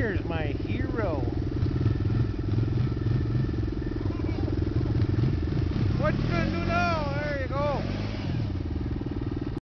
Gator's my hero. What's the